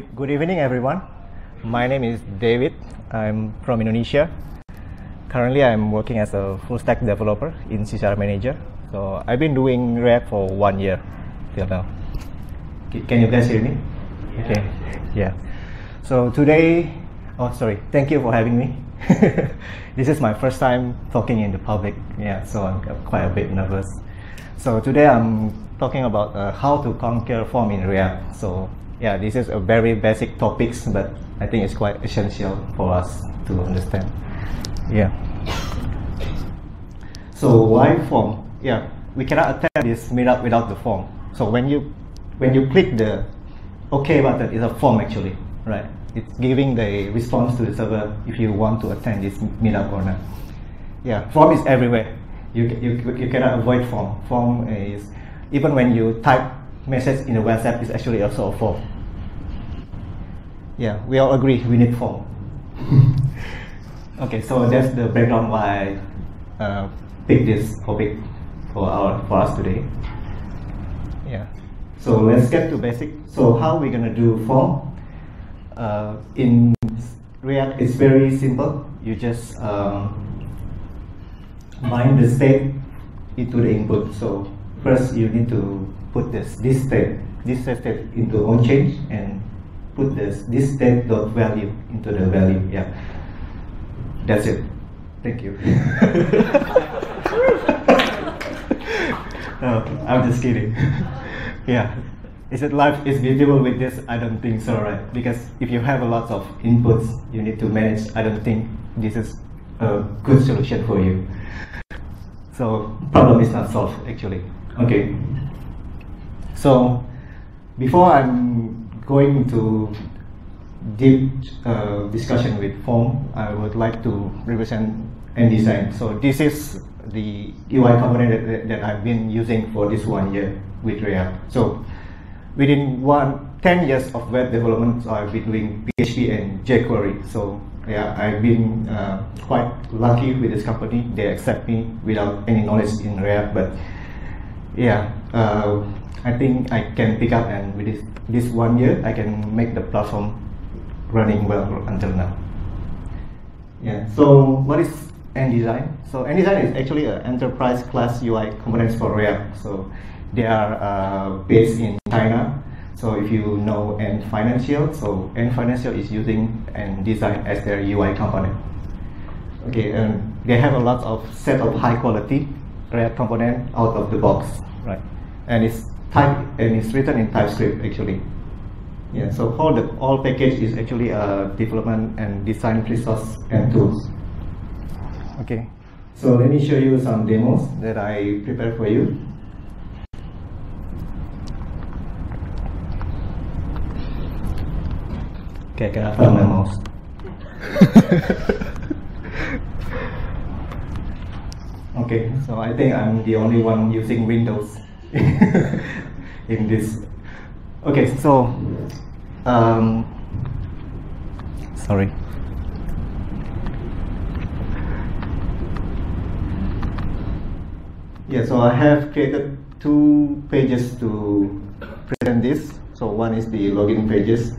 Good evening, everyone. My name is David. I'm from Indonesia. Currently, I'm working as a full stack developer in C Manager. So I've been doing React for one year till now. Can you guys hear me? Okay. Yeah. So today, oh sorry, thank you for having me. this is my first time talking in the public. Yeah, so I'm quite a bit nervous. So today I'm talking about uh, how to conquer form in React. So yeah, this is a very basic topics, but I think it's quite essential for us to understand. Yeah. So why form? Yeah, we cannot attend this meetup without the form. So when you when you click the OK button, it's a form actually, right? It's giving the response to the server if you want to attend this meetup or not. Yeah, form is everywhere. You, you, you cannot avoid form. Form is even when you type message in the WhatsApp, is actually also a form. Yeah, we all agree we need form. okay, so that's the background why I uh, picked this topic for our for us today. Yeah. So let's get to basic. So how we gonna do form? Uh, in React, it's very simple. You just um, bind the state into the input. So first you need to put this this state this state into on change and put this this state dot value into the value. Yeah, that's it. Thank you. no, I'm just kidding. yeah. Is it life is visible with this? I don't think so, right? Because if you have a lot of inputs you need to manage, I don't think this is a good solution for you. So problem is not solved actually. Okay. So before I'm going to deep uh, discussion with form, I would like to represent Ant Design. So this is the UI component that, that I've been using for this one year with React. So within one 10 years of web development, I've been doing PHP and jQuery. So yeah, I've been uh, quite lucky with this company. They accept me without any knowledge in React, but yeah, uh, I think I can pick up and with this, this one year, I can make the platform running well until now. Yeah, so what is Ant Design? So Ant Design is actually an enterprise class UI components for React. So they are uh, based in China. So if you know Ant Financial, so Ant Financial is using Ant Design as their UI component. Okay, and they have a lot of set of high quality React component out of the box, right? And it's type and it's written in TypeScript actually. Yeah, so all the all package is actually a development and design resource and tools. Okay, so let me show you some demos that I prepared for you. Okay, I cannot find my mouse. okay, so I think I'm the only one using Windows in this. Okay, so um, sorry. Yeah, so I have created two pages to present this. So one is the login pages,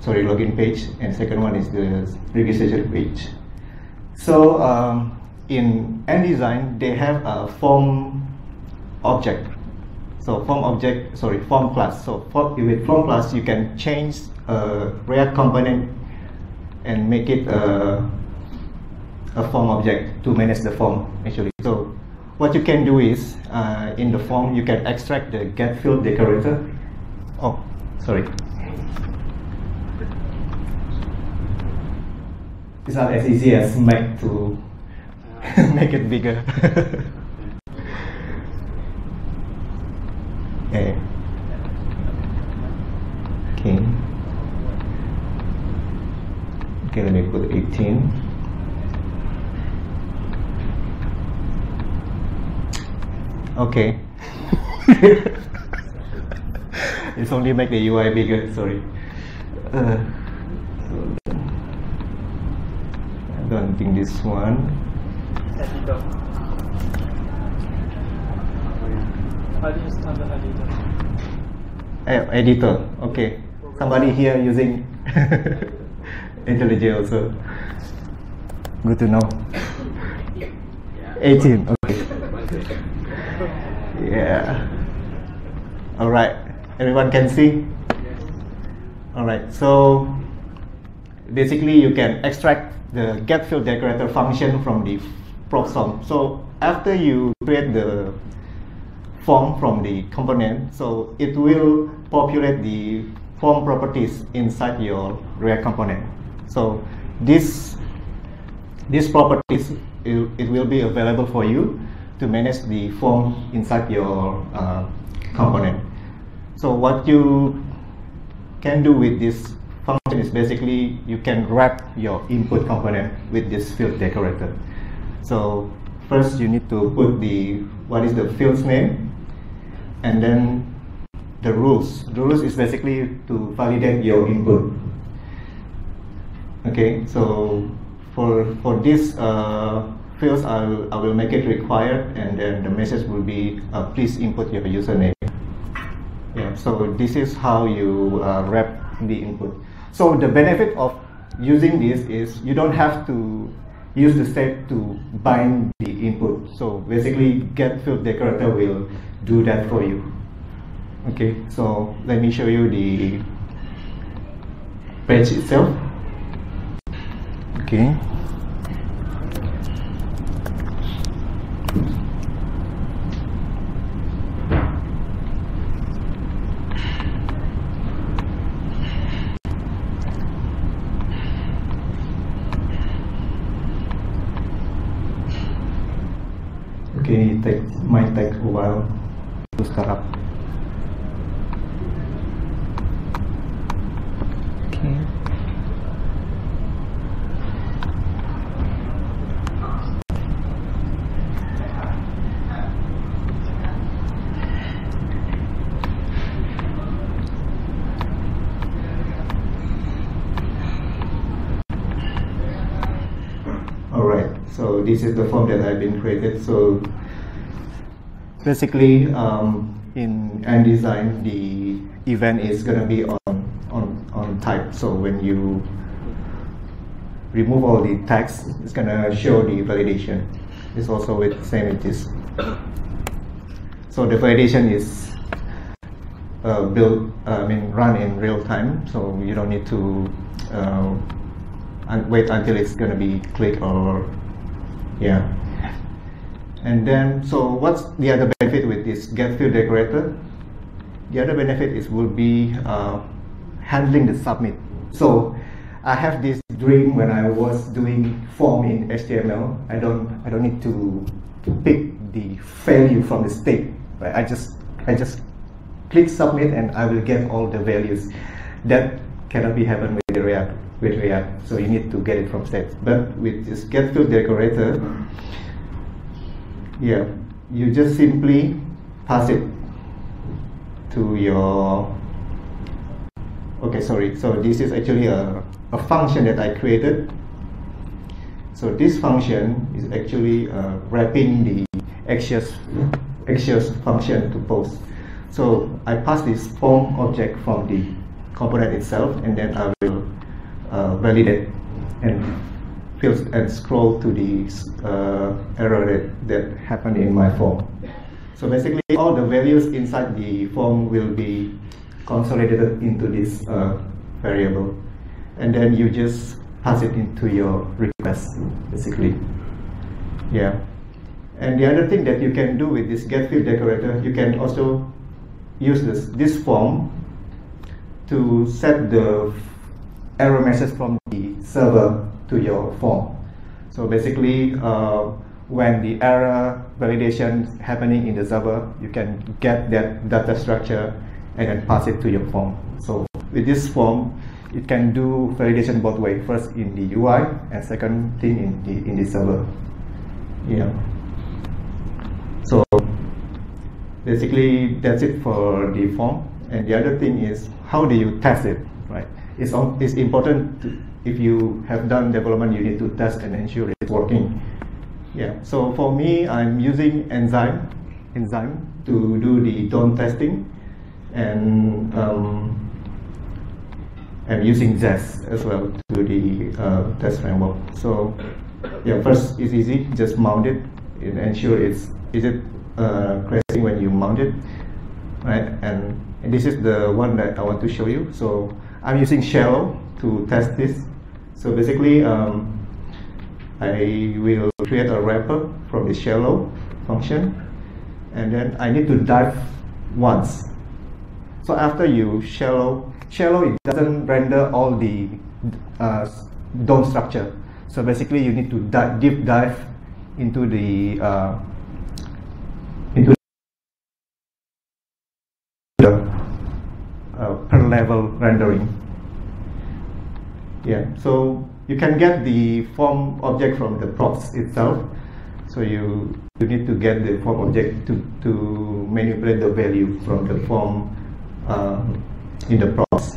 sorry, login page, and second one is the registration page. So um, in Ant Design, they have a form object. So form object, sorry, form class. So for, with form class, you can change a React component and make it a, a form object to manage the form actually. So what you can do is uh, in the form you can extract the get field decorator. Oh, sorry. It's not as easy as make to make it bigger. okay. Okay. Okay, let me put 18. Okay. it's only make the UI bigger, sorry. Uh, I don't think this one. Editor. How do you start the editor? Eh, editor, okay. somebody here using IntelliJ also. Good to know. 18, okay. Yeah. All right. Everyone can see? All right. So basically you can extract the get field decorator function from the proxform. So after you create the form from the component, so it will populate the form properties inside your React component. So this these properties it, it will be available for you to manage the form inside your uh, component. So what you can do with this function is basically you can wrap your input component with this field decorator. So first you need to put the what is the field's name and then the rules. The rules is basically to validate your input. Okay, so for for this uh, fields, I'll, I will make it required, and then the message will be uh, please input your username. Yeah, so this is how you uh, wrap the input. So the benefit of using this is you don't have to use the state to bind the input. So basically, get field decorator will do that for you. Okay, so let me show you the page itself. Okay. Okay, it might take a while to start up. Okay. Alright, so this is the form that I've been created. So basically um, in Ant Design the event is gonna be on, on, on type. So when you remove all the text, it's gonna show the validation. It's also with same with this. So the validation is uh, built, uh, I mean run in real time. So you don't need to uh, wait until it's gonna be clicked or yeah. And then, so what's the other benefit with this get field decorator? The other benefit is will be uh, handling the submit. So I have this dream when I was doing form in HTML. I don't I don't need to, pick the value from the state. Right? I just I just click submit and I will get all the values. That cannot be happen with the React with React. So you need to get it from state. But with this get field decorator, yeah, you just simply pass it to your okay sorry so this is actually a, a function that I created so this function is actually uh, wrapping the Axios, Axios function to post so I pass this form object from the component itself and then I will uh, validate and fills and scroll to the uh, error that, that happened in my form. So basically all the values inside the form will be consolidated into this uh, variable. And then you just pass it into your request, basically. Yeah. And the other thing that you can do with this get field decorator, you can also use this, this form to set the error message from the server to your form. So basically, uh, when the error validation happening in the server, you can get that data structure and then pass it to your form. So with this form, it can do validation both way. First in the UI and second thing in the in the server. Yeah. So basically that's it for the form. And the other thing is how do you test it, right? It's, it's important to, if you have done development, you need to test and ensure it's working. Yeah. So for me, I'm using Enzyme, Enzyme to do the DOM testing, and um, and using Jest as well to the uh, test framework. So yeah, first it's easy, just mount it and ensure it's is it uh, crashing when you mount it, right? And, and this is the one that I want to show you. So I'm using Shallow to test this. So basically, um, I will create a wrapper from the Shallow function, and then I need to dive once. So after you shallow, shallow it doesn't render all the uh, DOM structure. So basically, you need to dive, deep dive into the uh, into the uh, per level rendering. Yeah, so you can get the form object from the props itself. So you you need to get the form object to, to manipulate the value from the form um, in the props.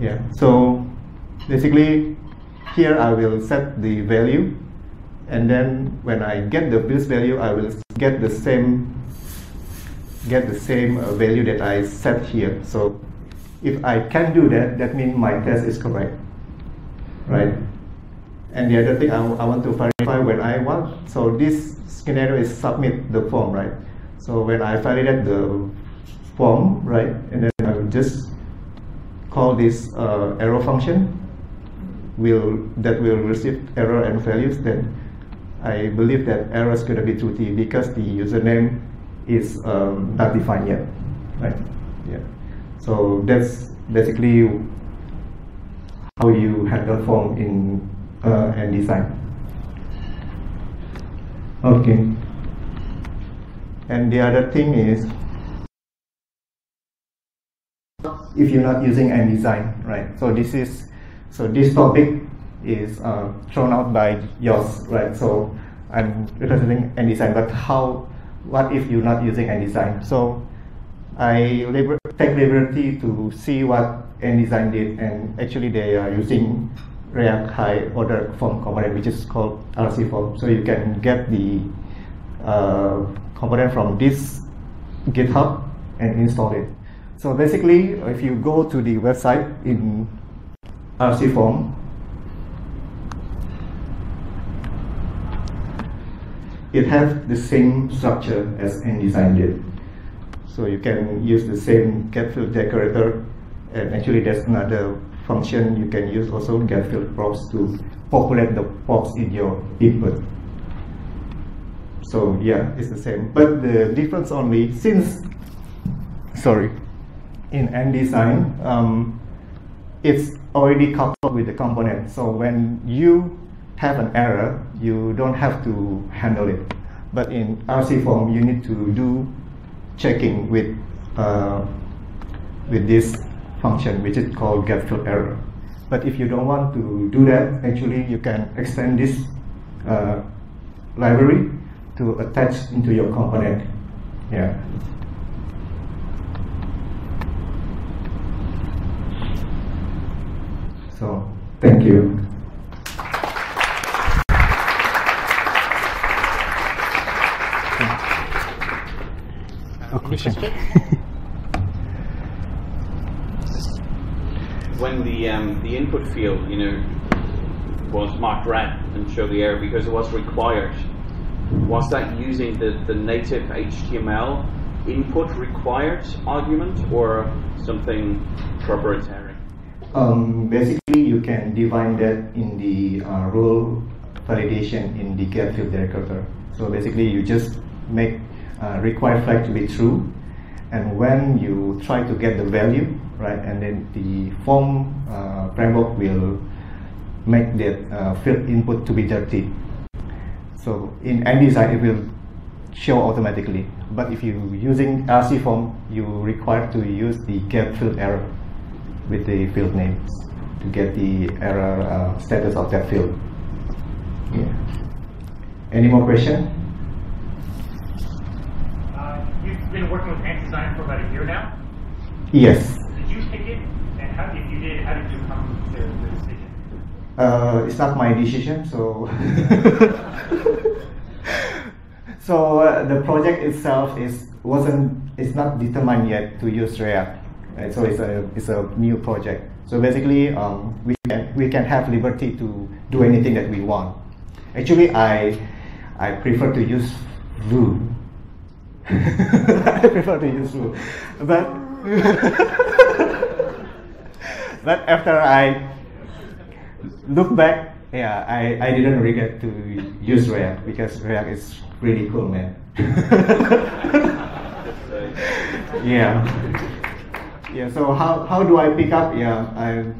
Yeah, so basically here I will set the value and then when I get the this value I will get the same get the same uh, value that I set here. So if I can do that, that means my test is correct, right? And the other thing I, I want to verify when I want, so this scenario is submit the form, right? So when I validate the form, right, and then I will just call this uh, arrow function will that will receive error and values, then I believe that error is going to be truthy because the username is um, not defined yet, right? Yeah. So that's basically how you handle form in uh, Ant Design. Okay. And the other thing is, if you're not using design, right? So this is, so this topic is uh, thrown out by yours, right? So I'm representing design, but how, what if you're not using design? So I liber take liberty to see what design did, and actually they are using React high order form component, which is called RC form. So you can get the uh, component from this GitHub and install it. So basically, if you go to the website in RC form, it has the same structure as Ant Design did. So you can use the same field decorator, and actually there's another function you can use also field props to populate the props in your input. So yeah, it's the same. But the difference only since sorry, in Ant Design, um, it's already coupled with the component. So when you have an error, you don't have to handle it. But in RC form, you need to do checking with uh, with this function, which is called get field error. But if you don't want to do that, actually you can extend this uh, library to attach into your component. Yeah. So, thank you. A question? when the um, the input field, you know, was marked red and showed the error because it was required, was that using the, the native HTML input required argument or something proprietary? Um, basically, you can define that in the uh, role validation in the get field decorator. So basically, you just make uh, required flag to be true, and when you try to get the value, right? And then the form uh, framework will make that uh, field input to be dirty. So in any Ant Design, it will show automatically. But if you're using RC form, you require to use the get field error with the field names to get the error uh, status of that field. Yeah. Any more question? Uh, you've been working with Ant Design for about a year now. Yes. Did you pick it? And how, if you did, how did you come to the decision? Uh, it's not my decision, so so uh, the project itself is wasn't it's not determined yet to use React, right? So it's a it's a new project. So basically, um, we can we can have liberty to do anything that we want. Actually, I I prefer to use Vue. I prefer to use but but after I look back, yeah, I, I didn't regret to use React because React is really cool, man. yeah. Yeah, so how, how do I pick up? Yeah, I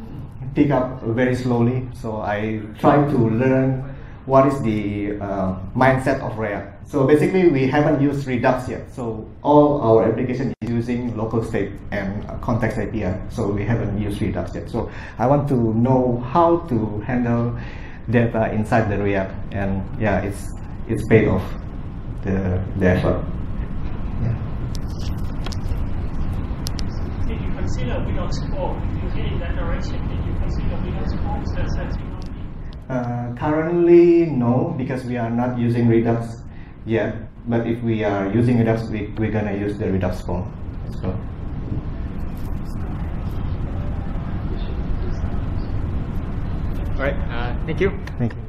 pick up very slowly. So I try to learn what is the uh, mindset of React. So basically, we haven't used Redux yet. So all our application is using local state and context API. So we haven't used Redux yet. So I want to know how to handle data inside the React, and yeah, it's it's paid off the the effort. Yeah. Did you consider Windows Phone? If you head in that direction, did you consider Windows Phone as a technology? Uh, currently, no, because we are not using Redux yet. But if we are using Redux, we, we're gonna use the Redux form as well. All right. Uh, thank you. Thank you.